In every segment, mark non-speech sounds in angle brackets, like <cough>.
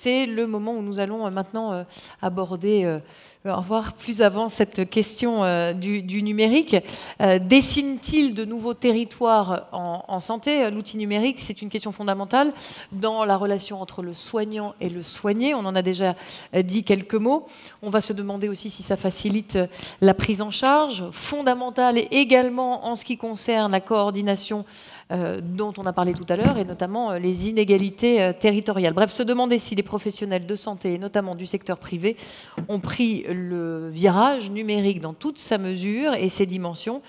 C'est le moment où nous allons euh, maintenant euh, aborder, euh, voir plus avant cette question du, numérique. Dessine-t-il de nouveaux territoires en, santé? L'outil numérique, c'est une question fondamentale dans la relation entre le soignant et le soigné. On en a déjà dit quelques mots. On va se demander aussi si ça facilite la prise en charge, fondamentale également en ce qui concerne la coordination dont on a parlé tout à l'heure, et notamment euh, les inégalités euh, territoriales. Bref, se demander si les professionnels de santé, notamment du secteur privé, ont pris le virage numérique dans toute sa mesure et ses dimensions.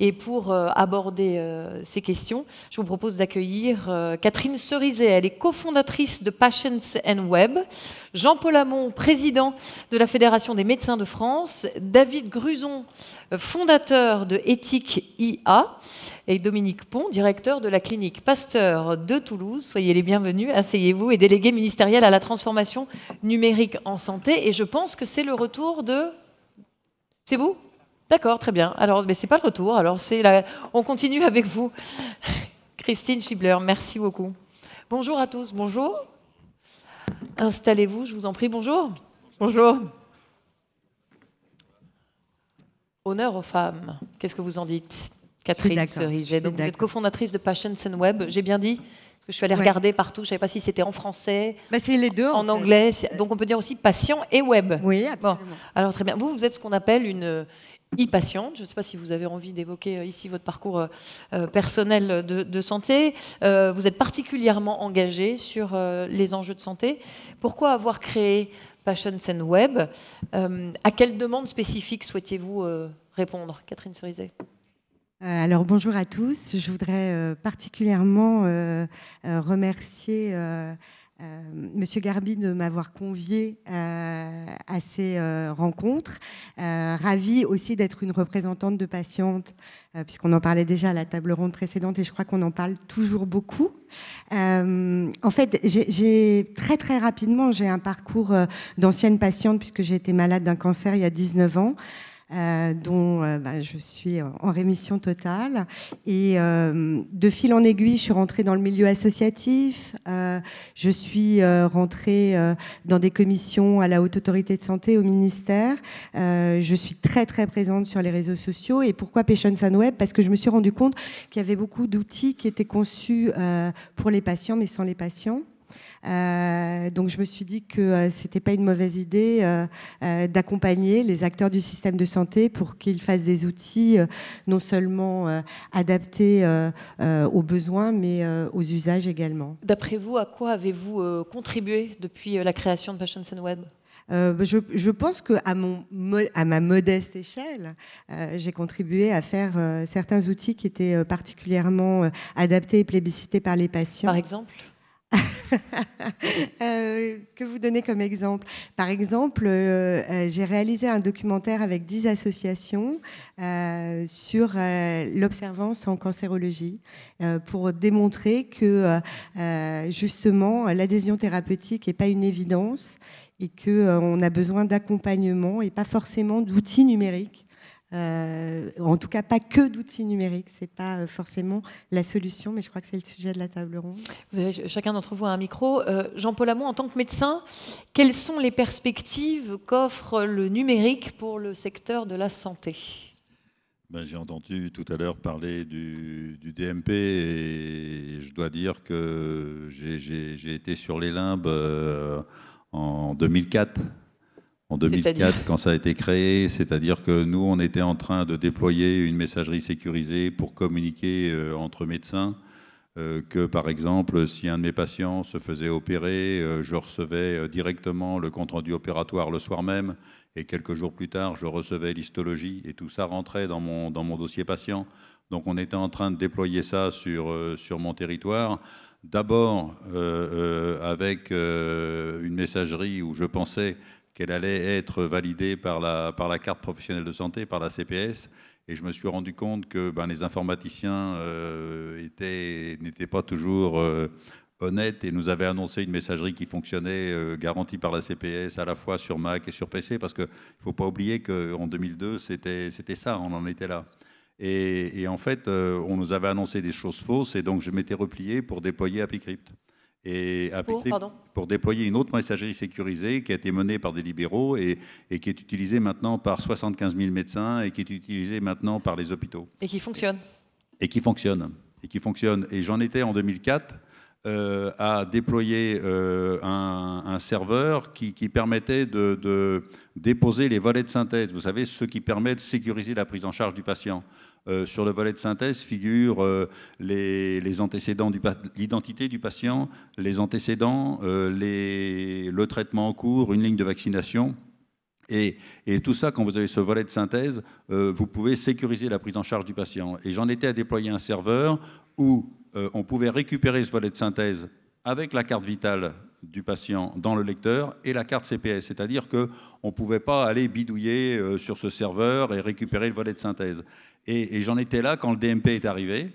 Et pour aborder ces questions, je vous propose d'accueillir Catherine Cerizet. Elle est cofondatrice de Patients and Web. Jean-Paul Hamon, président de la Fédération des médecins de France. David Gruson, fondateur de Éthique IA et Dominique Pont, directeur de la clinique Pasteur de Toulouse. Soyez les bienvenus, asseyez-vous, et délégué ministériel à la transformation numérique en santé. Et je pense que c'est le retour de... C'est vous? D'accord, très bien. Alors, mais c'est pas le retour, alors c'est on continue avec vous. <laughs> Christine Schibler, merci beaucoup. Bonjour à tous, bonjour. Installez-vous, je vous en prie, bonjour. Bonjour. Honneur aux femmes, qu'est-ce que vous en dites Catherine Cerizet. Donc vous êtes cofondatrice de Patients and Web, j'ai bien dit parce que je suis allée regarder partout, je ne savais pas si c'était en français, bah, c'est les deux, en, anglais. Donc on peut dire aussi patient et web. Oui, absolument. alors très bien. Vous, vous êtes ce qu'on appelle une euh, e-patiente. Je ne sais pas si vous avez envie d'évoquer euh, ici votre parcours euh, personnel de, santé. vous êtes particulièrement engagée sur les enjeux de santé. Pourquoi avoir créé Patients and Web À quelle demande spécifique souhaitiez-vous répondre, Catherine Cerizet? Euh, alors bonjour à tous. Je voudrais euh, particulièrement euh, remercier Monsieur Garbi de m'avoir convié à ces rencontres. Ravi aussi d'être une représentante de patientes, puisqu'on en parlait déjà à la table ronde précédente et je crois qu'on en parle toujours beaucoup. en fait, j'ai très très rapidement, j'ai un parcours d'ancienne patiente puisque j'ai été malade d'un cancer il y a 19 ans. Euh, dont euh, bah, je suis en rémission totale. Et euh, de fil en aiguille, je suis rentrée dans le milieu associatif. je suis rentrée dans des commissions à la Haute Autorité de Santé, au ministère. je suis très très présente sur les réseaux sociaux. Et pourquoi Patients and Web? Parce que je me suis rendu compte qu'il y avait beaucoup d'outils qui étaient conçus pour les patients, mais sans les patients. Euh, donc je me suis dit que euh, ce n'était pas une mauvaise idée euh, d'accompagner les acteurs du système de santé pour qu'ils fassent des outils non seulement adaptés aux besoins, mais aux usages également. D'après vous, à quoi avez-vous contribué depuis la création de Patients and Web? Je, je, pense qu'à à ma modeste échelle, j'ai contribué à faire certains outils qui étaient particulièrement adaptés et plébiscités par les patients. Par exemple? <laughs> Euh, que vous donnez comme exemple. Par exemple, euh, euh, j'ai réalisé un documentaire avec 10 associations sur l'observance en cancérologie pour démontrer que justement l'adhésion thérapeutique n'est pas une évidence et qu'on a besoin d'accompagnement et pas forcément d'outils numériques euh, en tout cas, pas que d'outils numériques. C'est pas euh, forcément la solution, mais je crois que c'est le sujet de la table ronde. Vous avez chacun d'entre vous un micro. Euh, Jean-Paul Hamon, en tant que médecin, quelles sont les perspectives qu'offre le numérique pour le secteur de la santé? Ben, J'ai entendu tout à l'heure parler du, du, DMP et je dois dire que j'ai été sur les limbes en 2004 en 2004 quand ça a été créé, c'est-à-dire que nous, on était en train de déployer une messagerie sécurisée pour communiquer euh, entre médecins, euh, que par exemple, si un de mes patients se faisait opérer, euh, je recevais directement le compte-rendu opératoire le soir même, et quelques jours plus tard, je recevais l'histologie, et tout ça rentrait dans mon, dans mon dossier patient. Donc on était en train de déployer ça sur, sur mon territoire. D'abord avec une messagerie où je pensais qu'elle allait être validée par la, par la carte professionnelle de santé, par la CPS. Et je me suis rendu compte que ben, les informaticiens euh, n'étaient pas toujours euh, honnêtes et nous avaient annoncé une messagerie qui fonctionnait, euh, garantie par la CPS, à la fois sur Mac et sur PC, parce qu'il ne faut pas oublier qu'en 2002, c'était ça, on en était là. Et, et en fait, on nous avait annoncé des choses fausses, et donc je m'étais replié pour déployer AppyCrypt. Et pour, déployer une autre messagerie sécurisée qui a été menée par des libéraux et, et, qui est utilisée maintenant par 75 000 médecins et qui est utilisée maintenant par les hôpitaux. Et qui fonctionne. Et qui fonctionne. Et qui fonctionne. Et j'en étais en 2004 euh, à déployer euh, un, un, serveur qui, qui permettait de, de, déposer les volets de synthèse. Vous savez, ce qui permet de sécuriser la prise en charge du patient. Euh, sur le volet de synthèse figurent euh, les, antécédents, l'identité du patient, les antécédents, euh, le traitement en cours, une ligne de vaccination. Et, et, tout ça, quand vous avez ce volet de synthèse, vous pouvez sécuriser la prise en charge du patient. Et j'en étais à déployer un serveur où on pouvait récupérer ce volet de synthèse avec la carte vitale du patient dans le lecteur et la carte CPS, c'est-à-dire qu'on ne pouvait pas aller bidouiller euh, sur ce serveur et récupérer le volet de synthèse. Et, j'en étais là quand le DMP est arrivé,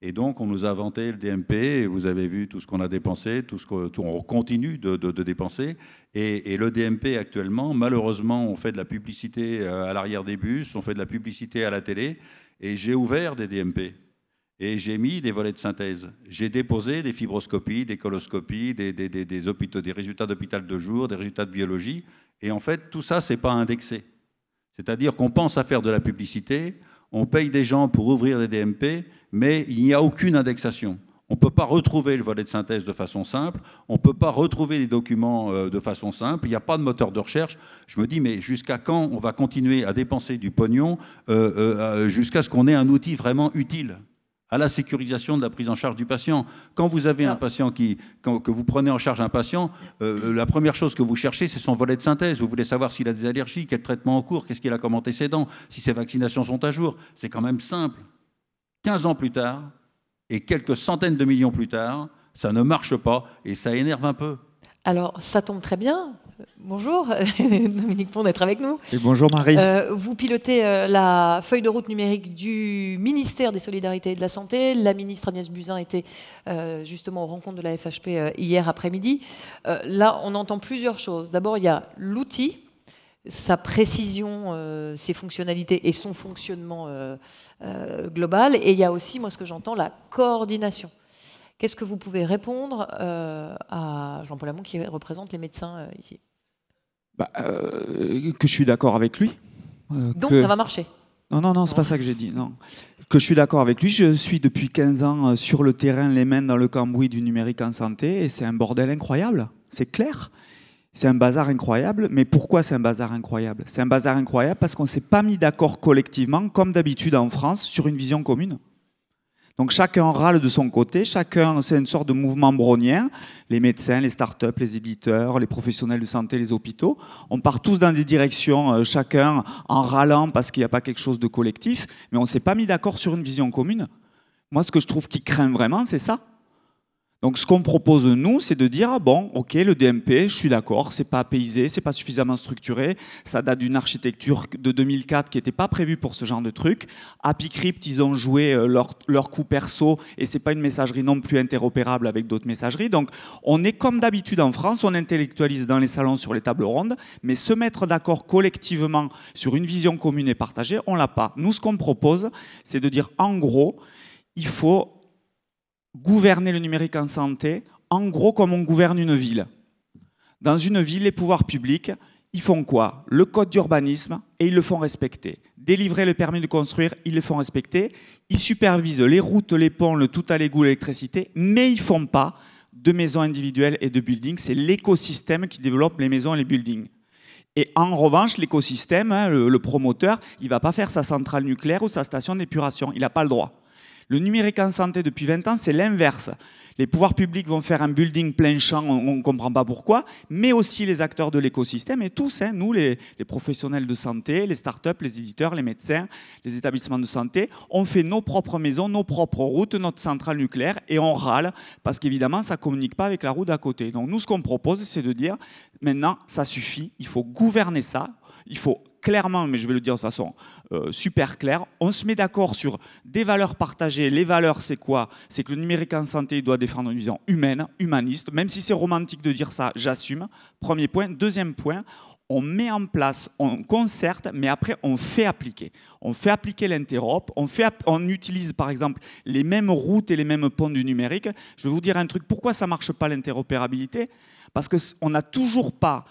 et donc on nous a inventé le DMP, et vous avez vu tout ce qu'on a dépensé, tout ce qu'on continue de dépenser, et, et, le DMP actuellement, malheureusement, on fait de la publicité euh, à l'arrière des bus, on fait de la publicité à la télé, et j'ai ouvert des DMP et j'ai mis des volets de synthèse. J'ai déposé des fibroscopies, des coloscopies, des, des, résultats d'hôpital de jour, des résultats de biologie. Et en fait, tout ça, ce n'est pas indexé. C'est-à-dire qu'on pense à faire de la publicité, on paye des gens pour ouvrir des DMP, mais il n'y a aucune indexation. On ne peut pas retrouver le volet de synthèse de façon simple, on ne peut pas retrouver les documents euh, de façon simple, il n'y a pas de moteur de recherche. Je me dis, mais jusqu'à quand on va continuer à dépenser du pognon euh, euh, jusqu'à ce qu'on ait un outil vraiment utile? À la sécurisation de la prise en charge du patient. Quand vous avez un patient qui, quand, que vous prenez en charge un patient, euh, la première chose que vous cherchez, c'est son volet de synthèse. Vous voulez savoir s'il a des allergies, quel traitement en cours, qu'est-ce qu'il a comme antécédent, si ses vaccinations sont à jour. C'est quand même simple. 15 ans plus tard, et quelques centaines de millions plus tard, ça ne marche pas et ça énerve un peu. Alors, ça tombe très bien. Bonjour, <laughs> Dominique Pont d'être avec nous. Et bonjour Marie. Euh, vous pilotez euh, la feuille de route numérique du ministère des Solidarités et de la Santé. La ministre Agnès Buzyn était euh, justement aux rencontres de la FHP hier après-midi. Là, on entend plusieurs choses. D'abord, il y a l'outil, sa précision, euh, ses fonctionnalités et son fonctionnement global. Et il y a aussi, moi, ce que j'entends, la coordination. Qu'est-ce que vous pouvez répondre euh, à Jean-Paul Hamon qui représente les médecins euh, ici? Bah, euh, Que je suis d'accord avec lui. Donc que... ça va marcher? Non, non, non, c'est pas ça que j'ai dit. Non. Que je suis d'accord avec lui. Je suis depuis 15 ans sur le terrain, les mains dans le cambouis du numérique en santé, et c'est un bordel incroyable. C'est clair. C'est un bazar incroyable. Mais pourquoi c'est un bazar incroyable? C'est un bazar incroyable parce qu'on ne s'est pas mis d'accord collectivement, comme d'habitude en France, sur une vision commune. Donc chacun râle de son côté, chacun, c'est une sorte de mouvement brownien. Les médecins, les startups, les éditeurs, les professionnels de santé, les hôpitaux. On part tous dans des directions, euh, chacun en râlant parce qu'il n'y a pas quelque chose de collectif, mais on ne s'est pas mis d'accord sur une vision commune. Moi, ce que je trouve qui craint vraiment, c'est ça. Donc, ce qu'on propose, nous, c'est de dire, ah bon, ok, le DMP, je suis d'accord, c'est pas apaisé, c'est pas suffisamment structuré, ça date d'une architecture de 2004 qui n'était pas prévue pour ce genre de truc. AppyCrypt, ils ont joué euh, leur, leur coup perso et c'est pas une messagerie non plus interopérable avec d'autres messageries. Donc, on est comme d'habitude en France, on intellectualise dans les salons sur les tables rondes, mais se mettre d'accord collectivement sur une vision commune et partagée, on l'a pas. Nous, ce qu'on propose, c'est de dire, en gros, il faut gouverner le numérique en santé, en gros comme on gouverne une ville. Dans une ville, les pouvoirs publics, ils font quoi? Le code d'urbanisme, et ils le font respecter. Délivrer le permis de construire, ils le font respecter. Ils supervisent les routes, les ponts, le tout à l'égout, l'électricité, mais ils ne font pas de maisons individuelles et de buildings. C'est l'écosystème qui développe les maisons et les buildings. Et en revanche, l'écosystème, hein, le, le, promoteur, il ne va pas faire sa centrale nucléaire ou sa station d'épuration. Il n'a pas le droit. Le numérique en santé depuis 20 ans, c'est l'inverse. Les pouvoirs publics vont faire un building plein champ, on ne comprend pas pourquoi, mais aussi les acteurs de l'écosystème et tous, hein, nous, les, professionnels de santé, les startups, les éditeurs, les médecins, les établissements de santé, on fait nos propres maisons, nos propres routes, notre centrale nucléaire et on râle parce qu'évidemment, ça ne communique pas avec la route d'à côté. Donc nous, ce qu'on propose, c'est de dire, maintenant, ça suffit, il faut gouverner ça, il faut clairement, mais je vais le dire de façon euh, super claire, on se met d'accord sur des valeurs partagées. Les valeurs, c'est quoi? C'est que le numérique en santé doit défendre une vision humaine, humaniste. Même si c'est romantique de dire ça, j'assume. Premier point. Deuxième point, on met en place, on concerte, mais après on fait appliquer. On fait appliquer l'interop, on, on utilise par exemple les mêmes routes et les mêmes ponts du numérique. Je vais vous dire un truc, pourquoi ça ne marche pas l'interopérabilité? Parce qu'on n'a toujours pas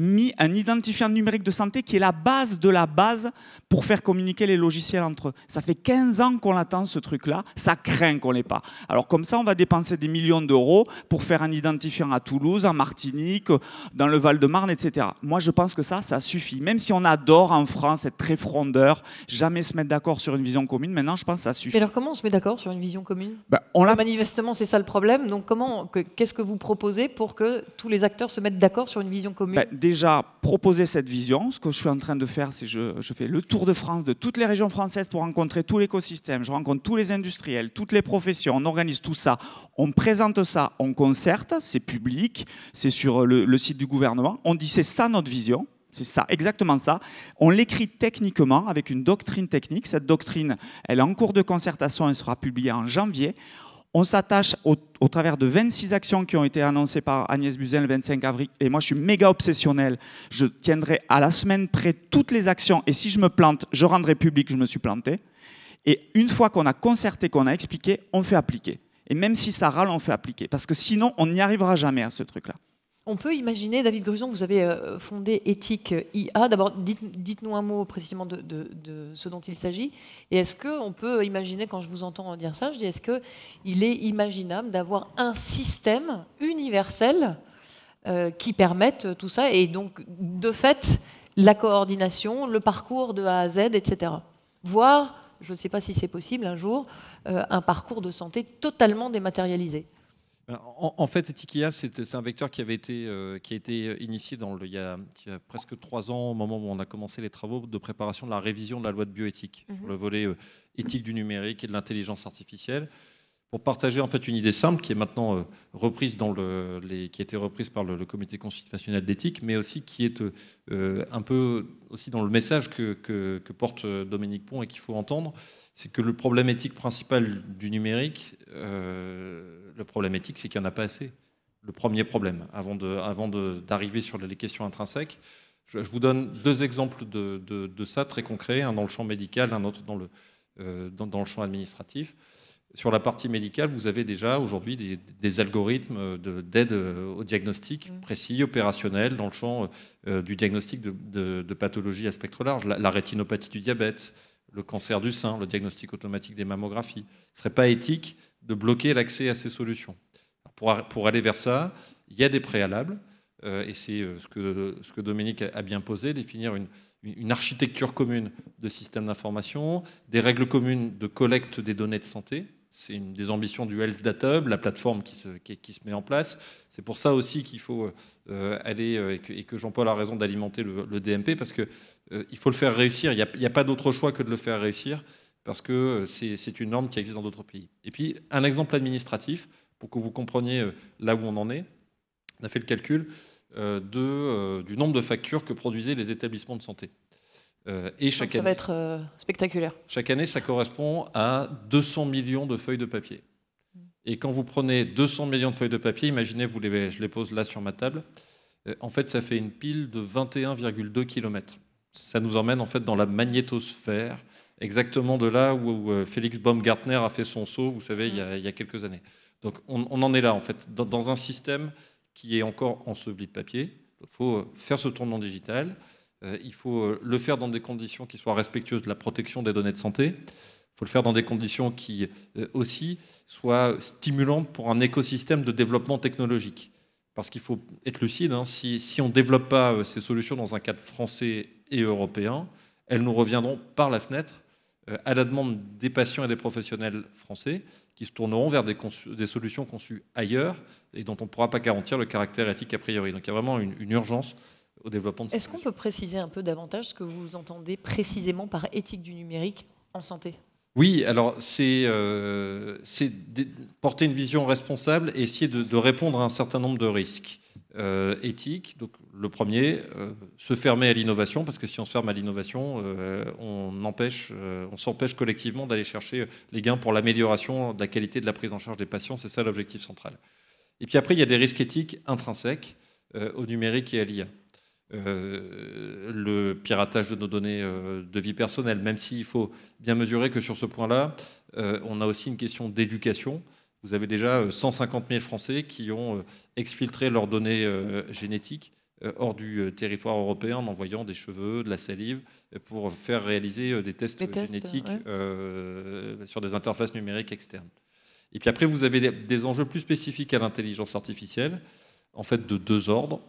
mis un identifiant numérique de santé qui est la base de la base pour faire communiquer les logiciels entre eux. Ça fait 15 ans qu'on attend ce truc-là, ça craint qu'on l'ait pas. Alors comme ça, on va dépenser des millions d'euros pour faire un identifiant à Toulouse, en Martinique, dans le Val-de-Marne, etc. Moi, je pense que ça, ça suffit. Même si on adore en France être très frondeur, jamais se mettre d'accord sur une vision commune, maintenant, je pense que ça suffit. Mais alors comment on se met d'accord sur une vision commune? Ben, on l'a... Manifestement, c'est ça le problème. Donc comment, qu'est-ce que vous proposez pour que tous les acteurs se mettent d'accord sur une vision commune? Ben, déjà proposer cette vision. Ce que je suis en train de faire, c'est que je, fais le tour de France de toutes les régions françaises pour rencontrer tout l'écosystème. Je rencontre tous les industriels, toutes les professions. On organise tout ça. On présente ça, on concerte. C'est public. C'est sur le site du gouvernement. On dit c'est ça notre vision. C'est ça, exactement ça. On l'écrit techniquement avec une doctrine technique. Cette doctrine, elle est en cours de concertation. Elle sera publiée en janvier. On s'attache au, travers de 26 actions qui ont été annoncées par Agnès Buzyn le 25 avril. Et moi, je suis méga obsessionnel. Je tiendrai à la semaine près toutes les actions. Et si je me plante, je rendrai public que je me suis planté. Et une fois qu'on a concerté, qu'on a expliqué, on fait appliquer. Et même si ça râle, on fait appliquer. Parce que sinon, on n'y arrivera jamais à ce truc-là. On peut imaginer, David Gruson, vous avez euh, fondé Éthique IA. D'abord, dites-nous un mot précisément de, ce dont il s'agit. Et est-ce qu'on peut imaginer, quand je vous entends dire ça, je dis est-ce qu'il est imaginable d'avoir un système universel euh, qui permette tout ça et donc, de fait, la coordination, le parcours de A à Z, etc. Voire, je ne sais pas si c'est possible un jour, euh, un parcours de santé totalement dématérialisé. En, fait, Etikia, c'est un vecteur qui avait été, euh, qui a été initié dans le, il, y a, presque trois ans, au moment où on a commencé les travaux de préparation de la révision de la loi de bioéthique, sur mhm. le volet euh, éthique du numérique et de l'intelligence artificielle, pour partager en fait une idée simple qui est maintenant euh, reprise dans le, qui a été reprise par le, Comité constitutionnel d'éthique, mais aussi qui est un peu aussi dans le message que, porte Dominique Pont et qu'il faut entendre c'est que le problème éthique principal du numérique, euh, le problème éthique, c'est qu'il n'y en a pas assez. Le premier problème, avant d'arriver sur les questions intrinsèques. Je, vous donne deux exemples de, ça très concrets, un dans le champ médical, un autre dans le, euh, dans, le champ administratif. Sur la partie médicale, vous avez déjà aujourd'hui des, algorithmes d'aide au diagnostic mmh. précis, opérationnel, dans le champ euh, du diagnostic de, pathologies à spectre large, la rétinopathie du diabète, le cancer du sein, le diagnostic automatique des mammographies. Ce ne serait pas éthique de bloquer l'accès à ces solutions. Pour, aller vers ça, il y a des préalables, euh, et c'est euh, ce que, ce que Dominique a bien posé, définir une, une architecture commune de systèmes d'information, des règles communes de collecte des données de santé, c'est une des ambitions du Health Data Hub, la plateforme qui se, qui, se met en place. C'est pour ça aussi qu'il faut euh, aller, euh, et que, Jean-Paul a raison d'alimenter le, DMP, parce qu'il euh, faut le faire réussir. Il n'y a, pas d'autre choix que de le faire réussir, parce que c'est une norme qui existe dans d'autres pays. Et puis, un exemple administratif, pour que vous compreniez là où on en est. On a fait le calcul du nombre de factures que produisaient les établissements de santé. Euh, et chaque ça va être euh, spectaculaire. Chaque année, ça correspond à 200 millions de feuilles de papier. Et quand vous prenez 200 millions de feuilles de papier, imaginez, vous les, je les pose là sur ma table, euh, en fait, ça fait une pile de 21,2 km. Ça nous emmène en fait dans la magnétosphère, exactement de là où, Félix Baumgartner a fait son saut, vous savez, il y a, quelques années. Donc on, en est là, en fait, dans, dans, un système qui est encore enseveli de papier. Il faut faire ce tournant digital. Euh, il faut euh, le faire dans des conditions qui soient respectueuses de la protection des données de santé. Il faut le faire dans des conditions qui euh, aussi soient stimulantes pour un écosystème de développement technologique. Parce qu'il faut être lucide, hein, si, on ne développe pas ces solutions dans un cadre français et européen, elles nous reviendront par la fenêtre à la demande des patients et des professionnels français qui se tourneront vers des, solutions conçues ailleurs et dont on ne pourra pas garantir le caractère éthique a priori. Donc il y a vraiment une urgence développement Est-ce qu'on peut préciser un peu davantage ce que vous entendez précisément par éthique du numérique en santé? Oui, alors c'est euh, porter une vision responsable et essayer de, répondre à un certain nombre de risques euh, éthiques. Donc, le premier, euh, se fermer à l'innovation, parce que si on se ferme à l'innovation, on, empêche, on s'empêche collectivement d'aller chercher les gains pour l'amélioration de la qualité de la prise en charge des patients. C'est ça l'objectif central. Et puis après, il y a des risques éthiques intrinsèques au numérique et à l'IA. Le piratage de nos données de vie personnelle, même s'il faut bien mesurer que sur ce point-là, on a aussi une question d'éducation. Vous avez déjà 150 000 Français qui ont exfiltré leurs données génétiques hors du territoire européen en envoyant des cheveux, de la salive, pour faire réaliser des tests, génétiques sur des interfaces numériques externes. Et puis après, vous avez des enjeux plus spécifiques à l'intelligence artificielle, en fait de deux ordres.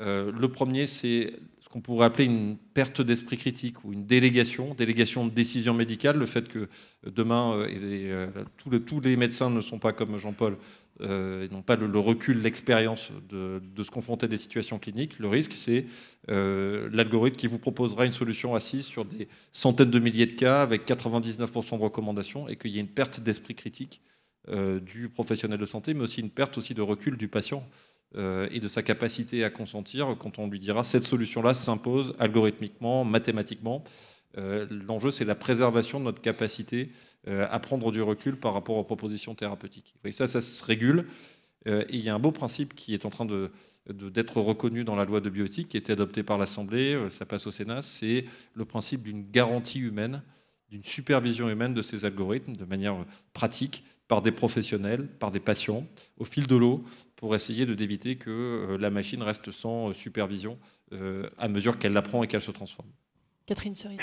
Euh, le premier, c'est ce qu'on pourrait appeler une perte d'esprit critique ou une délégation, délégation de décision médicale, le fait que demain, euh, euh, tous, les, médecins ne sont pas comme Jean-Paul, ils n'ont pas le, recul, l'expérience de, se confronter à des situations cliniques. Le risque, c'est l'algorithme qui vous proposera une solution assise sur des centaines de milliers de cas avec 99% de recommandations et qu'il y ait une perte d'esprit critique du professionnel de santé, mais aussi une perte aussi de recul du patient et de sa capacité à consentir quand on lui dira cette solution-là s'impose algorithmiquement, mathématiquement. Euh, l'enjeu, c'est la préservation de notre capacité à prendre du recul par rapport aux propositions thérapeutiques. Et ça, ça se régule. et il y a un beau principe qui est en train d'être reconnu dans la loi de bioéthique qui a été adoptée par l'Assemblée, ça passe au Sénat, c'est le principe d'une garantie humaine, d'une supervision humaine de ces algorithmes de manière pratique par des professionnels, par des patients, au fil de l'eau, pour essayer d'éviter que euh, la machine reste sans euh, supervision euh, à mesure qu'elle l'apprend et qu'elle se transforme. Catherine Cerise.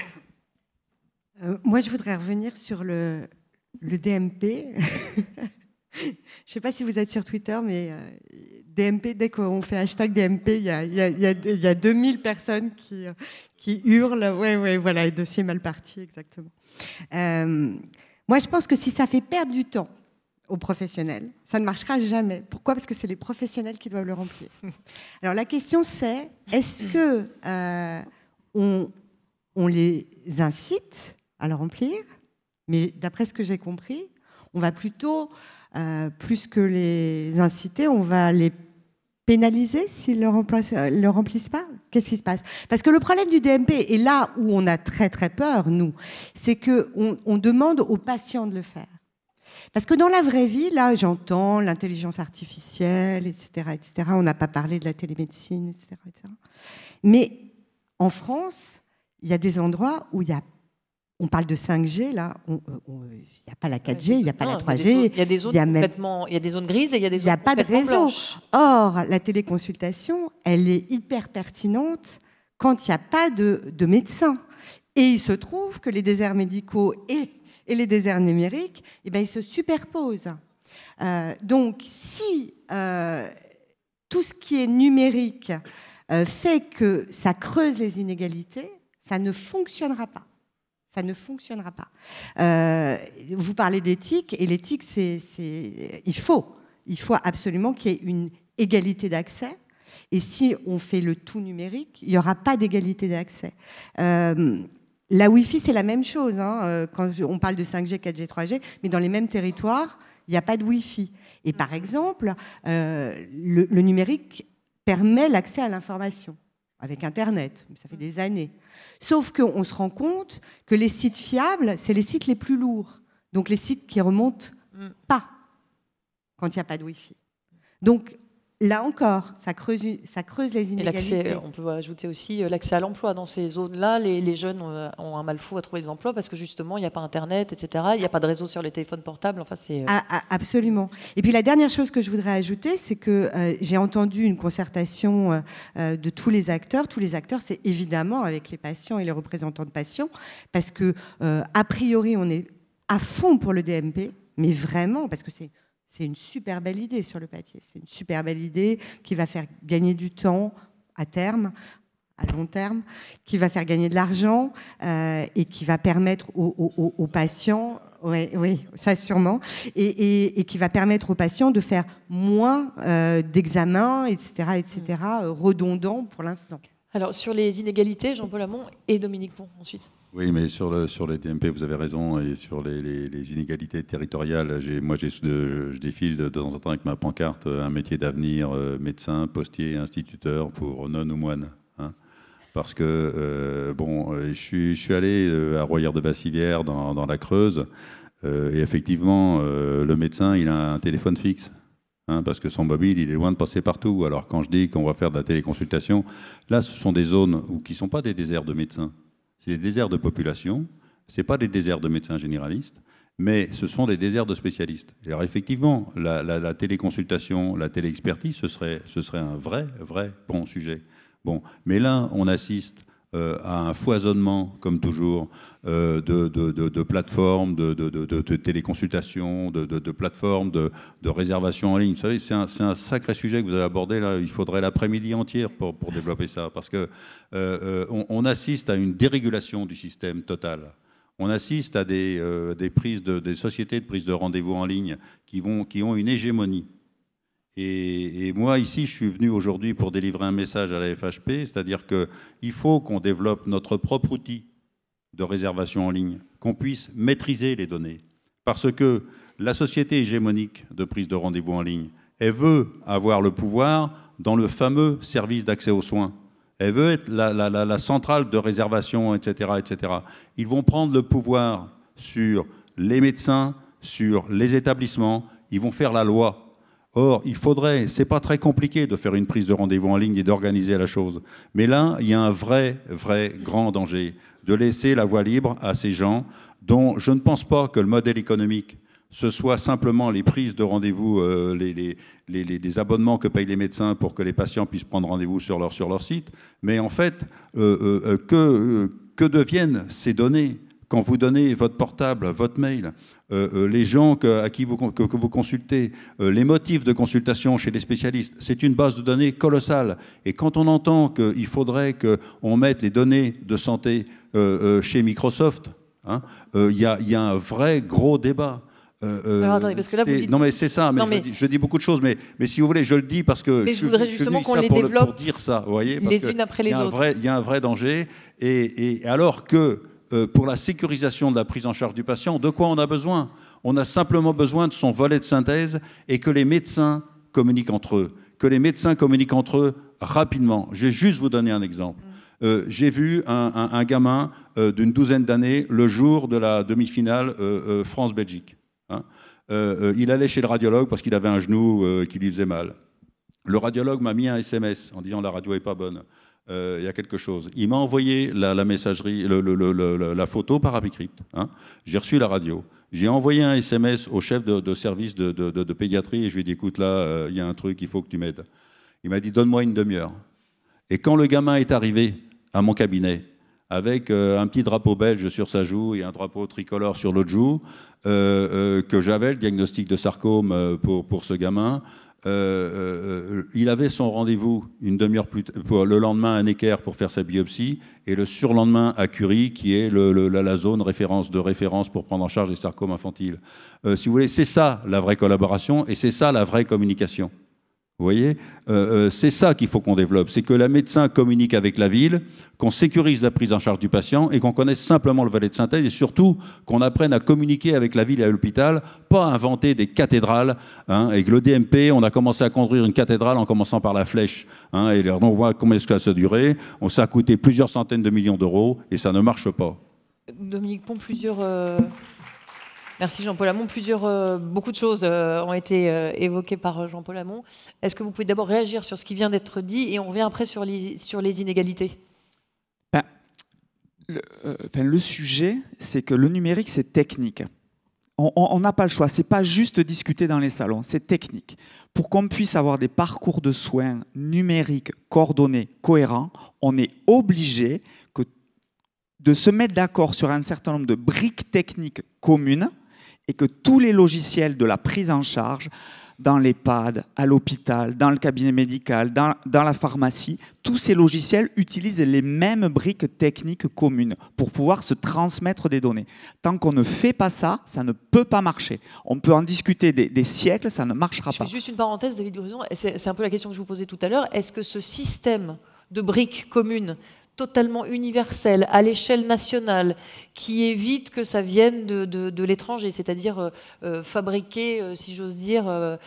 moi, je voudrais revenir sur le, le DMP. <laughs> je ne sais pas si vous êtes sur Twitter, mais DMP, dès qu'on fait hashtag DMP, il y a, y, a, y a, 2000 personnes qui, qui hurlent. Ouais, ouais, voilà, le dossier mal parti, exactement. Moi, je pense que si ça fait perdre du temps aux professionnels, ça ne marchera jamais. Pourquoi? Parce que c'est les professionnels qui doivent le remplir. <laughs> Alors la question c'est, est-ce que euh, on, les incite à le remplir? Mais d'après ce que j'ai compris, on va plutôt, euh, plus que les inciter, on va les pénaliser s'ils ne le, le, remplissent pas? Qu'est-ce qui se passe? Parce que le problème du DMP, et là où on a très très peur, nous, c'est qu'on on demande aux patients de le faire. Parce que dans la vraie vie, là, j'entends l'intelligence artificielle, etc., etc. On n'a pas parlé de la télémédecine, etc.. Mais en France, il y a des endroits où il y a on parle de 5G, là, il n'y a pas la 4G, il n'y a pas la 3G. Il y a des zones complètement, il y a des zones grises et il y a des zones Il n'y a pas de réseau. Or, la téléconsultation, elle est hyper pertinente quand il n'y a pas de, de médecin. Et il se trouve que les déserts médicaux et, les déserts numériques, eh ben, ils se superposent. Euh, donc, si euh, tout ce qui est numérique euh, fait que ça creuse les inégalités, ça ne fonctionnera pas. Ça ne fonctionnera pas. Euh, vous parlez d'éthique, et l'éthique, c'est, il faut, il faut absolument qu'il y ait une égalité d'accès. Et si on fait le tout numérique, il n'y aura pas d'égalité d'accès. Euh, la Wi-Fi, c'est la même chose. Hein, euh, quand on parle de 5G, 4G, 3G, mais dans les mêmes territoires, il n'y a pas de Wi-Fi. Et par exemple, le numérique permet l'accès à l'information avec Internet, ça fait des années. Sauf qu'on se rend compte que les sites fiables, c'est les sites les plus lourds. Donc les sites qui remontent mm. pas quand il n'y a pas de Wi-Fi. Donc là encore, ça creuse, ça creuse les inégalités. on peut ajouter aussi euh, l'accès à l'emploi. Dans ces zones-là, les, jeunes ont un mal fou à trouver des emplois parce que justement, il n'y a pas Internet, etc. Il n'y a pas de réseau sur les téléphones portables. Enfin, c'est... Euh, ah, ah, absolument. Et puis la dernière chose que je voudrais ajouter, c'est que euh, j'ai entendu une concertation de tous les acteurs. Tous les acteurs, c'est évidemment avec les patients et les représentants de patients, parce que a priori, on est à fond pour le DMP, mais vraiment, parce que c'est c'est une super belle idée sur le papier. C'est une super belle idée qui va faire gagner du temps à terme, à long terme, qui va faire gagner de l'argent euh, et qui va permettre aux, patients, oui, oui, ça sûrement, et, qui va permettre aux patients de faire moins euh, d'examens, etc., etc., euh, redondants pour l'instant. Alors sur les inégalités, Jean-Paul Hamon et Dominique Pont ensuite. Oui, mais sur, le, sur les TMP, vous avez raison, et sur les, inégalités territoriales, moi je défile de temps en temps avec ma pancarte un métier d'avenir, euh, médecin, postier, instituteur pour non ou moine. Hein. parce que, euh, bon, euh, je suis, allé à Royère de Bassivière dans, dans, la Creuse, et effectivement, le médecin, il a un téléphone fixe. Hein, parce que son mobile, il est loin de passer partout. Alors quand je dis qu'on va faire de la téléconsultation, là, ce sont des zones où, qui ne sont pas des déserts de médecins, c'est des déserts de population, ce pas des déserts de médecins généralistes, mais ce sont des déserts de spécialistes. Alors effectivement, la, téléconsultation, la téléexpertise, ce serait, ce serait un vrai, vrai bon sujet. Bon, mais là, on assiste à un foisonnement, comme toujours, euh, de, plateformes, de, téléconsultations, de, plateformes de, réservation en ligne. Vous savez, c'est un, sacré sujet que vous avez abordé là. Il faudrait l'après-midi entière pour, développer ça, parce que euh, assiste à une dérégulation du système total. On assiste à des, prises de, sociétés de prise de rendez-vous en ligne qui ont une hégémonie et, moi, ici, je suis venu aujourd'hui pour délivrer un message à la FHP, c'est-à-dire qu'il faut qu'on développe notre propre outil de réservation en ligne, qu'on puisse maîtriser les données. Parce que la société hégémonique de prise de rendez-vous en ligne, elle veut avoir le pouvoir dans le fameux service d'accès aux soins. Elle veut être la, la, centrale de réservation, etc., etc. Ils vont prendre le pouvoir sur les médecins, sur les établissements, ils vont faire la loi. Or, il faudrait, c'est pas très compliqué de faire une prise de rendez-vous en ligne et d'organiser la chose. Mais là, il y a un vrai, vrai grand danger de laisser la voie libre à ces gens dont je ne pense pas que le modèle économique ce soit simplement les prises de rendez-vous, euh, les, abonnements que payent les médecins pour que les patients puissent prendre rendez-vous sur leur, sur leur site, mais en fait, euh, euh, que deviennent ces données? Quand vous donnez votre portable, votre mail, euh, euh, les gens à qui vous, que, vous consultez, euh, les motifs de consultation chez les spécialistes, c'est une base de données colossale. Et quand on entend qu'il faudrait qu'on mette les données de santé chez Microsoft, hein, il y, a un vrai gros débat. parce que là, vous dites... Non, mais c'est ça. Mais, Je, dis, beaucoup de choses, mais, mais si vous voulez, je le dis parce que mais je, voudrais justement qu'on les développe pour dire ça, vous voyez, les unes après les autres. Il y a un vrai danger. Et, et alors que euh, pour la sécurisation de la prise en charge du patient, de quoi on a besoin? On a simplement besoin de son volet de synthèse et que les médecins communiquent entre eux, que les médecins communiquent entre eux rapidement. Je vais juste vous donner un exemple. Mm. Euh, j'ai vu un, gamin euh, d'une douzaine d'années le jour de la demi-finale France-Belgique. Hein. il allait chez le radiologue parce qu'il avait un genou qui lui faisait mal. Le radiologue m'a mis un SMS en disant la radio n'est pas bonne. Euh, il y a quelque chose. Il m'a envoyé la, messagerie, la photo par Apicrypt. Hein. J'ai reçu la radio. J'ai envoyé un SMS au chef de, service de, pédiatrie et je lui ai dit écoute, là, euh, il y a un truc, il faut que tu m'aides. Il m'a dit donne-moi une demi-heure. Et quand le gamin est arrivé à mon cabinet, avec euh, un petit drapeau belge sur sa joue et un drapeau tricolore sur l'autre joue, que j'avais le diagnostic de sarcome pour ce gamin, euh, euh, il avait son rendez-vous une demi-heure plus le lendemain à Necker pour faire sa biopsie et le surlendemain à Curie qui est la, zone référence de référence pour prendre en charge les sarcomes infantiles. Euh, si vous voulez, c'est ça la vraie collaboration et c'est ça la vraie communication. Vous voyez, euh, euh, c'est ça qu'il faut qu'on développe, c'est que la médecin communique avec la ville, qu'on sécurise la prise en charge du patient et qu'on connaisse simplement le volet de synthèse et surtout qu'on apprenne à communiquer avec la ville et l'hôpital, pas inventer des cathédrales. Hein, avec le DMP, on a commencé à construire une cathédrale en commençant par la flèche. Hein, et on voit combien ça a duré. On s'est coûté plusieurs centaines de millions d'euros et ça ne marche pas. Dominique Pont, plusieurs euh, Merci Jean-Paul Hamon. Plusieurs, euh, beaucoup de choses euh, ont été euh, évoquées par Jean-Paul Hamon. Est-ce que vous pouvez d'abord réagir sur ce qui vient d'être dit et on revient après sur les, inégalités? Ben, le, sujet, c'est que le numérique, c'est technique. On n'a pas le choix. C'est pas juste discuter dans les salons, c'est technique. Pour qu'on puisse avoir des parcours de soins numériques, coordonnés, cohérents, on est obligé de se mettre d'accord sur un certain nombre de briques techniques communes et que tous les logiciels de la prise en charge, dans l'EHPAD, à l'hôpital, dans le cabinet médical, dans, la pharmacie, tous ces logiciels utilisent les mêmes briques techniques communes pour pouvoir se transmettre des données. Tant qu'on ne fait pas ça, ça ne peut pas marcher. On peut en discuter des, siècles, ça ne marchera pas. juste une parenthèse, David c'est un peu la question que je vous posais tout à l'heure. Est-ce que ce système de briques communes totalement universel à l'échelle nationale qui évite que ça vienne de, l'étranger, c'est-à-dire euh, euh, fabriquer, euh, si j'ose dire,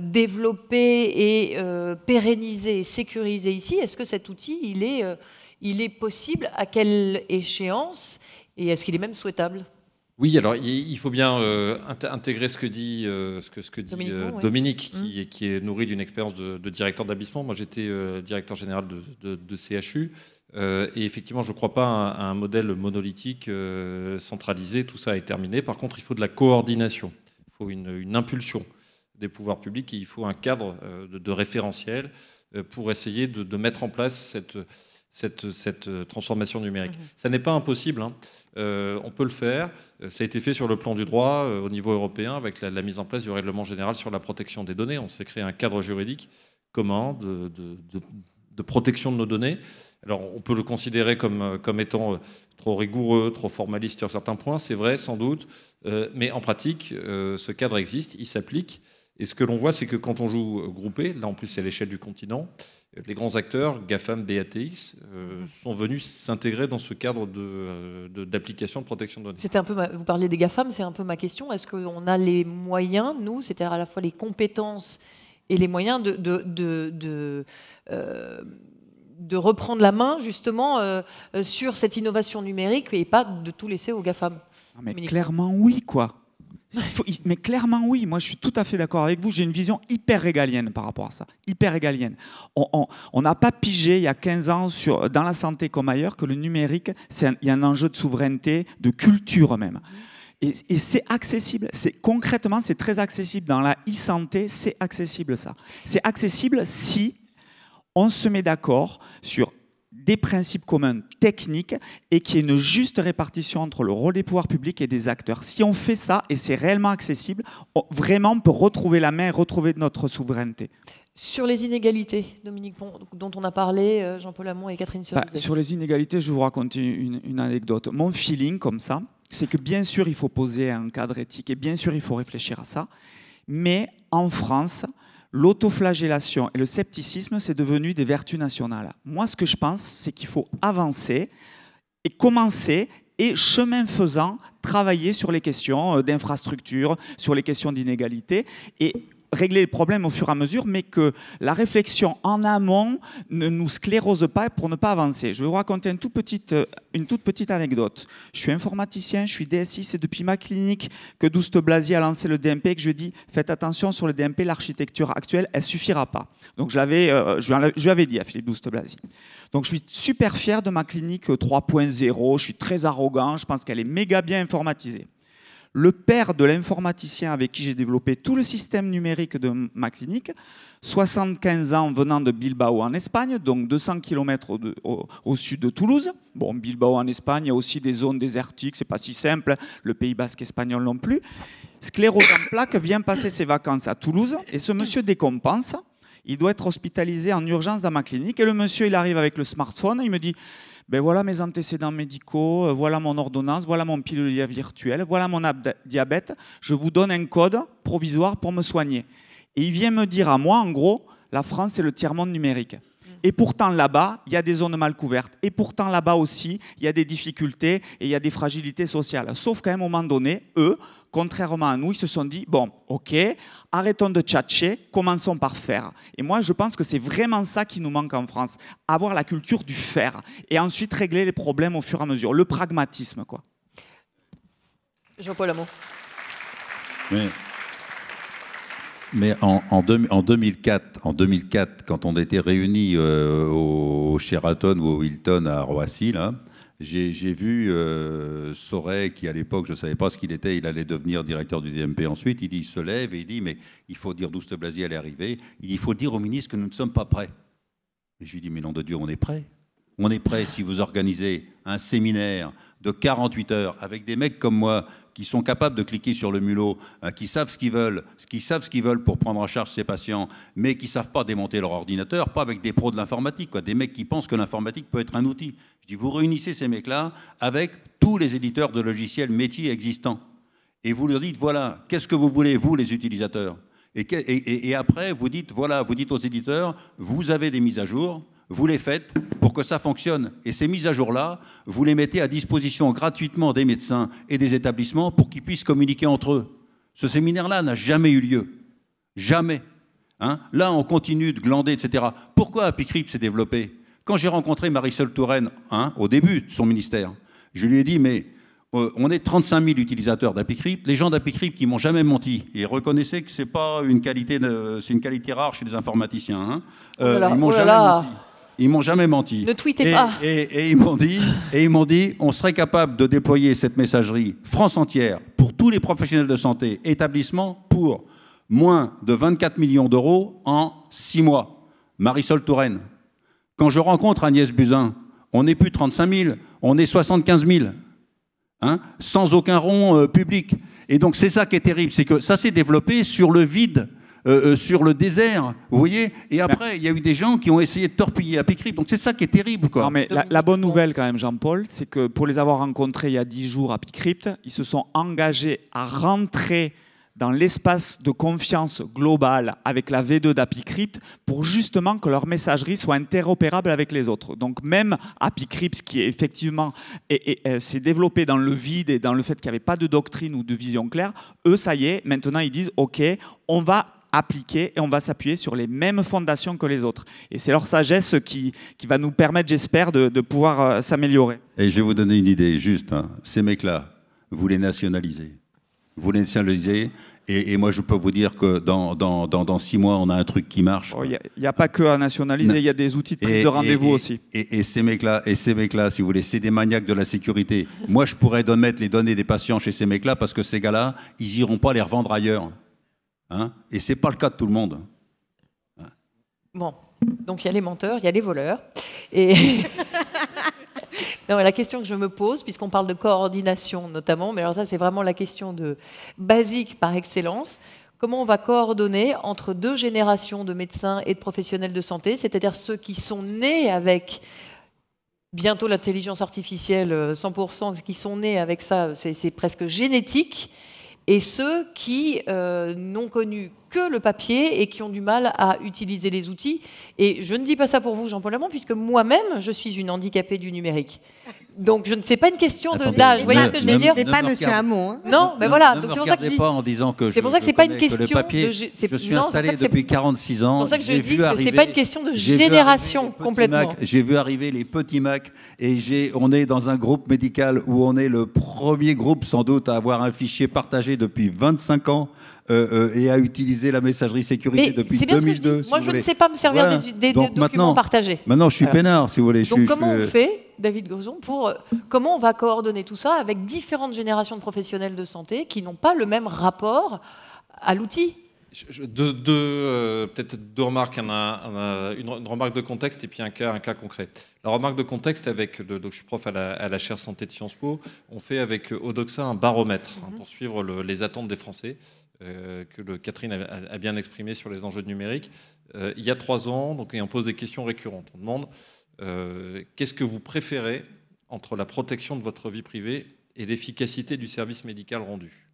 développer et pérenniser, sécuriser ici. Est-ce que cet outil, il est, il est possible? À quelle échéance? Et est-ce qu'il est même souhaitable? Oui, alors il faut bien euh, intégrer ce que dit, euh, ce que, ce que dit Dominique, euh, qui, mmh. qui, est nourri d'une expérience de, directeur d'établissement. Moi, j'étais directeur général de, CHU. Et effectivement, je ne crois pas à, un modèle monolithique centralisé. Tout ça est terminé. Par contre, il faut de la coordination. Il faut une, impulsion des pouvoirs publics et il faut un cadre de, référentiel pour essayer de, mettre en place cette, cette, cette transformation numérique. Mmh. Ça n'est pas impossible. Hein. Euh, on peut le faire. Euh, ça a été fait sur le plan du droit euh, au niveau européen avec la, mise en place du règlement général sur la protection des données. On s'est créé un cadre juridique commun de, protection de nos données. Alors on peut le considérer comme, comme étant trop rigoureux, trop formaliste sur certains points, c'est vrai sans doute, mais en pratique, ce cadre existe, il s'applique. Et ce que l'on voit, c'est que quand on joue groupé, là en plus c'est à l'échelle du continent, les grands acteurs, GAFAM, BATX, euh, sont venus s'intégrer dans ce cadre euh, d'application de, protection de données. Vous parlez des GAFAM, c'est un peu ma question. Est-ce qu'on a les moyens, nous, c'est-à-dire à la fois les compétences et les moyens de, euh, de reprendre la main justement sur cette innovation numérique et pas de tout laisser aux GAFAM ah, Mais clairement oui, quoi <laughs> mais clairement, oui. Moi, je suis tout à fait d'accord avec vous. J'ai une vision hyper régalienne par rapport à ça. Hyper régalienne. On n'a pas pigé il y a 15 ans, sur, dans la santé comme ailleurs, que le numérique, il y a un enjeu de souveraineté, de culture même. Et, et c'est accessible. C'est concrètement, c'est très accessible. Dans la e-santé, c'est accessible ça. C'est accessible si on se met d'accord sur des principes communs techniques et qu'il y ait une juste répartition entre le rôle des pouvoirs publics et des acteurs. Si on fait ça et c'est réellement accessible, vraiment on peut retrouver la main et retrouver notre souveraineté. Sur les inégalités, Dominique dont on a parlé, euh, Jean-Paul Hamon et Catherine bah, Sur les inégalités, je vais vous raconter une, une anecdote. Mon feeling comme ça, c'est que bien sûr il faut poser un cadre éthique et bien sûr il faut réfléchir à ça, mais en France, l'autoflagellation et le scepticisme, c'est devenu des vertus nationales. Moi, ce que je pense, c'est qu'il faut avancer et commencer et chemin faisant, travailler sur les questions euh, d'infrastructure, sur les questions d'inégalité. Et régler le problème au fur et à mesure, mais que la réflexion en amont ne nous sclérose pas pour ne pas avancer. Je vais vous raconter une toute petite, euh, une toute petite anecdote. Je suis informaticien, je suis DSI, c'est depuis ma clinique que Douste Blasi a lancé le DMP et que je dis faites attention sur le DMP, l'architecture actuelle, elle suffira pas. Donc euh, je, lui avais dit à Philippe Douste Blasi. Donc je suis super fier de ma clinique 3.0, je suis très arrogant, je pense qu'elle est méga bien informatisée le père de l'informaticien avec qui j'ai développé tout le système numérique de ma clinique, 75 ans venant de Bilbao en Espagne, donc 200 km au, sud de Toulouse. Bon, Bilbao en Espagne, il y a aussi des zones désertiques, c'est pas si simple, le Pays basque espagnol non plus. Sclérose en vient passer ses vacances à Toulouse et ce monsieur décompense. Il doit être hospitalisé en urgence dans ma clinique et le monsieur, il arrive avec le smartphone, il me dit ben voilà mes antécédents médicaux, euh, voilà mon ordonnance, voilà mon pilule virtuel, voilà mon diabète, je vous donne un code provisoire pour me soigner. Et il vient me dire à moi, en gros, la France, c'est le tiers-monde numérique. Et pourtant, là-bas, il y a des zones mal couvertes. Et pourtant, là-bas aussi, il y a des difficultés et il y a des fragilités sociales. Sauf qu'à un moment donné, eux, contrairement à nous, ils se sont dit, bon, ok, arrêtons de tchatcher, commençons par faire. Et moi, je pense que c'est vraiment ça qui nous manque en France, avoir la culture du faire, et ensuite régler les problèmes au fur et à mesure, le pragmatisme, quoi. Jean-Paul Amont. Mais, en, 2004, en 2004, quand on était réunis euh, au Sheraton ou au Hilton à Roissy, là, j'ai vu euh, qui à l'époque, je ne savais pas ce qu'il était, il allait devenir directeur du DMP ensuite. Il, dit, il se lève et il dit Mais il faut dire Douste Blasier est arrivé. Il dit Il faut dire au ministre que nous ne sommes pas prêts. Et je lui dis Mais nom de Dieu, on est prêts. On est prêts si vous organisez un séminaire de 48 heures avec des mecs comme moi qui sont capables de cliquer sur le mulot, hein, qui savent ce qu'ils veulent, qui savent ce qu'ils veulent pour prendre en charge ces patients, mais qui savent pas démonter leur ordinateur, pas avec des pros de l'informatique, quoi, des mecs qui pensent que l'informatique peut être un outil. Je dis, vous réunissez ces mecs-là avec tous les éditeurs de logiciels métiers existants, et vous leur dites, voilà, qu'est-ce que vous voulez, vous, les utilisateurs? Et, et après, vous dites, voilà, vous dites aux éditeurs, vous avez des mises à jour, vous les faites pour que ça fonctionne. Et ces mises à jour-là, vous les mettez à disposition gratuitement des médecins et des établissements pour qu'ils puissent communiquer entre eux. Ce séminaire-là n'a jamais eu lieu. Jamais. Hein? Là, on continue de glander, etc. Pourquoi Apicrip s'est développé? Quand j'ai rencontré Marisol Touraine hein, au début de son ministère, je lui ai dit, mais euh, on est 35 000 utilisateurs d'ApiCrypt. Les gens d'ApiCrypt qui m'ont jamais menti, et reconnaissez que c'est pas une qualité, c'est une qualité rare chez les informaticiens. Hein. Euh, ils m'ont oh jamais menti. Ils m'ont jamais menti. Ne tweetez pas. Et, ils m'ont dit, et ils m'ont dit, on serait capable de déployer cette messagerie France entière pour tous les professionnels de santé, établissements, pour moins de 24 millions d'euros en six mois. Marisol Touraine. Quand je rencontre Agnès Buzyn, on n'est plus 35 000, on est 75 000. Hein, sans aucun rond euh, public. Et donc c'est ça qui est terrible, c'est que ça s'est développé sur le vide. Euh, euh, sur le désert, vous voyez Et après, il y a eu des gens qui ont essayé de torpiller Apicrypt. Donc c'est ça qui est terrible. Quoi. Non, mais la, bonne nouvelle quand même, Jean-Paul, c'est que pour les avoir rencontrés il y a dix jours à Apicrypt, ils se sont engagés à rentrer dans l'espace de confiance global avec la V2 d'ApiCrypt pour justement que leur messagerie soit interopérable avec les autres. Donc même ApiCrypt, qui est effectivement euh, s'est développé dans le vide et dans le fait qu'il n'y avait pas de doctrine ou de vision claire, eux, ça y est, maintenant ils disent, OK, on va appliquer et on va s'appuyer sur les mêmes fondations que les autres. Et c'est leur sagesse qui, qui va nous permettre, j'espère, de, pouvoir euh, s'améliorer. Et je vais vous donner une idée, juste, hein. ces mecs-là, vous les nationalisez. Vous les nationalisez, et, moi, je peux vous dire que dans, dans, dans, six mois, on a un truc qui marche. Il oh, n'y a, pas que à nationaliser, il y a des outils de prise de rendez-vous aussi. Et, ces mecs-là, et ces mecs-là, si vous voulez, c'est des maniaques de la sécurité. moi, je pourrais mettre les données des patients chez ces mecs-là parce que ces gars-là, ils iront pas les revendre ailleurs. Hein et c'est pas le cas de tout le monde. Bon, donc il y a les menteurs, il y a les voleurs. Et <laughs> la question que je me pose, puisqu'on parle de coordination notamment, mais alors ça c'est vraiment la question de basique par excellence. Comment on va coordonner entre deux générations de médecins et de professionnels de santé, c'est-à-dire ceux qui sont nés avec bientôt l'intelligence artificielle 100%, euh, qui sont nés avec ça, c'est presque génétique, et ceux qui euh, n'ont connu que le papier et qui ont du mal à utiliser les outils. Et je ne dis pas ça pour vous, Jean-Paul Lamont, puisque moi-même, je suis une handicapée du numérique. Donc, je ne sais pas une question d'âge. Vous voyez ce que je veux dire C'est pas Monsieur Hamon. Hein. Non, mais voilà. Ne donc c'est pour ça que pas en disant que c'est pour ça que c'est pas une question. Papier, je suis installé depuis 46 ans. C'est pour ça que je dis que c'est pas une question de génération complètement. J'ai vu arriver les petits Mac et j'ai. On est dans un groupe médical où on est le premier groupe sans doute à avoir un fichier partagé depuis 25 ans euh, euh, et à utiliser la messagerie sécurité depuis 2002. Moi, je ne sais pas me servir des, documents partagés. Maintenant, je suis peinard, si vous voulez. Donc, comment on fait, David Grezon, pour euh, comment on va coordonner tout ça avec différentes générations de professionnels de santé qui n'ont pas le même rapport à l'outil? Deux, peut-être deux remarques, une, remarque de contexte et puis un cas, un cas concret. La remarque de contexte, avec donc je suis prof à la, à chaire santé de Sciences Po, on fait avec Odoxa un baromètre hein, mhm. pour suivre les attentes des Français. Euh, que Catherine a, bien exprimé sur les enjeux numériques. Euh, il y a trois ans, donc, on pose des questions récurrentes. On demande euh, qu'est-ce que vous préférez entre la protection de votre vie privée et l'efficacité du service médical rendu?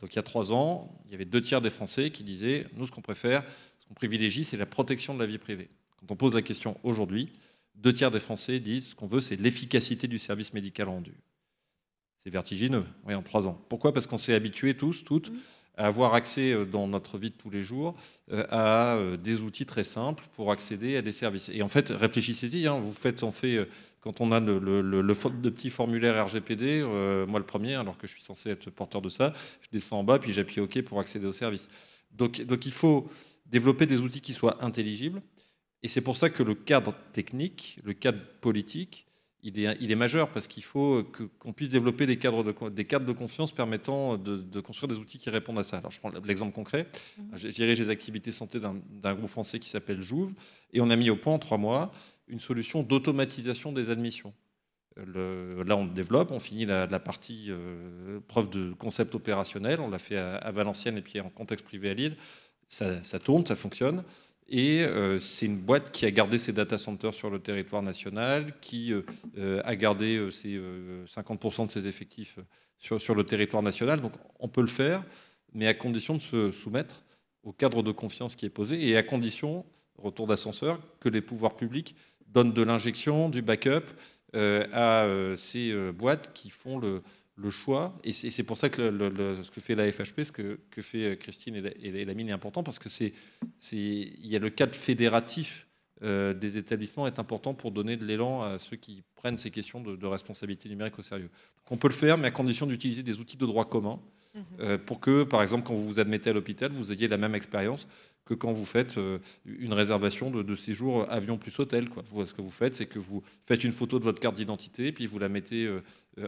Donc il y a trois ans, il y avait deux tiers des Français qui disaient nous, ce qu'on préfère, ce qu'on privilégie, c'est la protection de la vie privée. Quand on pose la question aujourd'hui, deux tiers des Français disent ce qu'on veut, c'est l'efficacité du service médical rendu. C'est vertigineux, oui, en trois ans. Pourquoi? Parce qu'on s'est habitués tous, toutes, à avoir accès euh, dans notre vie de tous les jours euh, à euh, des outils très simples pour accéder à des services. Et en fait, réfléchissez-y, hein, vous faites, on fait, quand on a le, le, petit formulaire RGPD, moi le premier, alors que je suis censé être porteur de ça, je descends en bas, puis j'appuie OK pour accéder au service. Donc, donc il faut développer des outils qui soient intelligibles. Et c'est pour ça que le cadre technique, le cadre politique, il est, majeur parce qu'il faut qu'on puisse développer des cadres, de, des cadres de confiance permettant de, construire des outils qui répondent à ça. Alors, je prends l'exemple concret. Mhm. J'ai dirige les activités santé d'un groupe français qui s'appelle Jouve et on a mis au point en trois mois une solution d'automatisation des admissions. là, on développe, on finit la, partie euh, preuve de concept opérationnel. On l'a fait à, Valenciennes et puis en contexte privé à Lille. ça tourne, ça fonctionne. Et euh, c'est une boîte qui a gardé ses data centers sur le territoire national, qui euh, euh, a gardé ses 50% de ses effectifs sur, sur, le territoire national. Donc on peut le faire, mais à condition de se soumettre au cadre de confiance qui est posé et à condition, retour d'ascenseur, que les pouvoirs publics donnent de l'injection, du backup à ces boîtes qui font le, le choix, et c'est pour ça que ce que fait la FHP, ce que, fait Christine et la, mine est important, parce que c'est il y a le cadre fédératif des établissements est important pour donner de l'élan à ceux qui prennent ces questions de, de responsabilité numérique au sérieux. Donc on peut le faire, mais à condition d'utiliser des outils de droit commun euh, pour que, par exemple, quand vous vous admettez à l'hôpital, vous ayez la même expérience que quand vous faites euh, une réservation de, séjour avion plus hôtel. Quoi. ce que vous faites, c'est que vous faites une photo de votre carte d'identité, puis vous la mettez euh,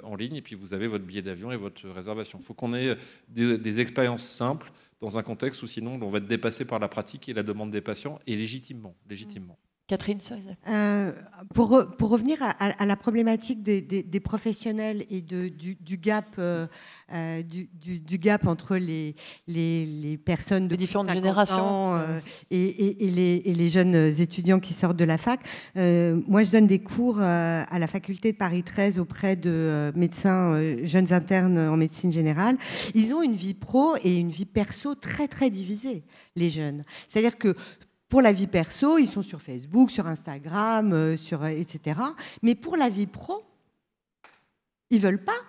en ligne, et puis vous avez votre billet d'avion et votre réservation. Il faut qu'on ait des, des, expériences simples dans un contexte où sinon on va être dépassé par la pratique et la demande des patients, et légitimement. légitimement. Catherine euh, pour, pour, revenir à, la problématique des, professionnels et de, du, gap, euh, euh, du, du, gap entre les, les, les personnes de différentes générations et, et, les, et, les, jeunes étudiants qui sortent de la fac, moi je donne des cours à la faculté de Paris 13 auprès de médecins jeunes internes en médecine générale. Ils ont une vie pro et une vie perso très très divisée, les jeunes. C'est-à-dire que pour la vie perso, ils sont sur Facebook, sur Instagram, euh, sur, euh, etc. Mais pour la vie pro, ils veulent pas.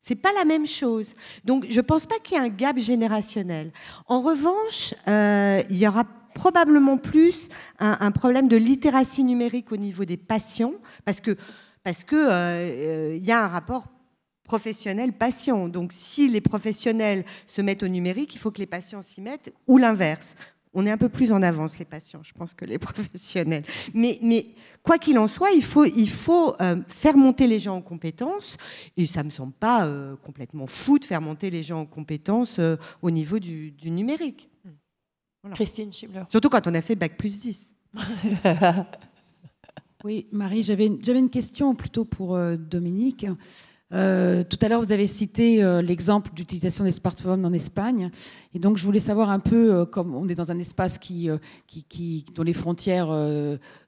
C'est pas la même chose. Donc, je pense pas qu'il y ait un gap générationnel. En revanche, euh, il y aura probablement plus un, problème de littératie numérique au niveau des patients, parce que parce que y a un rapport professionnel-patient. Donc, si les professionnels se mettent au numérique, il faut que les patients s'y mettent, ou l'inverse on est un peu plus en avance, les patients, je pense, que les <laughs> professionnels. Mais, mais quoi qu'il en soit, il faut, il faut euh, faire monter les gens en compétences. Et ça ne me semble pas euh, complètement fou de faire monter les gens en compétences euh, au niveau du, numérique. Christine Schibler. Surtout quand on a fait Bac plus 10. <laughs> oui, Marie, j'avais une question plutôt pour Dominique. Euh, tout à l'heure, vous avez cité euh, l'exemple d'utilisation des smartphones en Espagne. Et donc, je voulais savoir un peu, euh, comme on est dans un espace qui, qui, dont les frontières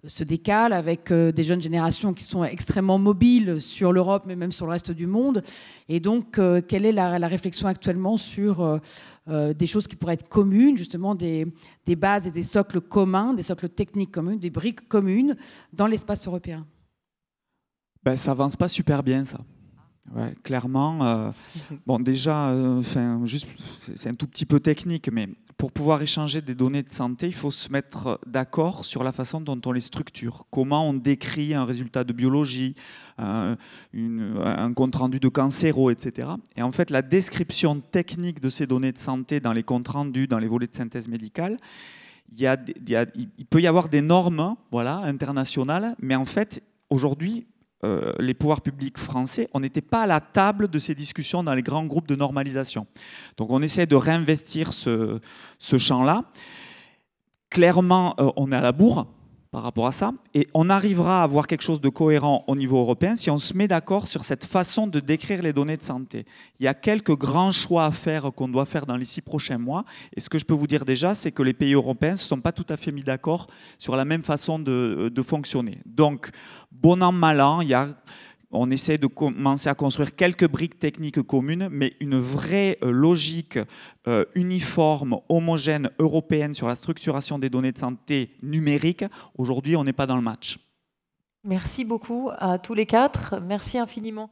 se décalent, avec des jeunes générations qui sont extrêmement mobiles sur l'Europe, mais même sur le reste du monde. Et donc, quelle est la, réflexion actuellement sur des choses qui pourraient être communes, justement des, des bases et des socles communs, des socles techniques communs, des briques communes dans l'espace européen? Ben, Ça avance pas super bien, ça. Ouais, clairement. Euh, bon, déjà, euh, juste, c'est un tout petit peu technique, mais pour pouvoir échanger des données de santé, il faut se mettre d'accord sur la façon dont on les structure. Comment on décrit un résultat de biologie, un compte rendu de cancéro, etc. Et en fait, la description technique de ces données de santé dans les comptes rendus, dans les volets de synthèse médicale, il, y a, il peut y avoir des normes voilà, internationales, mais en fait, aujourd'hui, euh, les pouvoirs publics français, on n'était pas à la table de ces discussions dans les grands groupes de normalisation. Donc on essaie de réinvestir ce, champ-là. Clairement, euh, on est à la bourre par rapport à ça. Et on arrivera à avoir quelque chose de cohérent au niveau européen si on se met d'accord sur cette façon de décrire les données de santé. Il y a quelques grands choix à faire qu'on doit faire dans les six prochains mois. Et ce que je peux vous dire déjà, c'est que les pays européens ne se sont pas tout à fait mis d'accord sur la même façon de, de fonctionner. Donc, bon an, mal an, il y a on essaie de commencer à construire quelques briques techniques communes, mais une vraie euh, logique euh, uniforme, homogène, européenne sur la structuration des données de santé numériques, aujourd'hui, on n'est pas dans le match. Merci beaucoup à tous les quatre. Merci infiniment.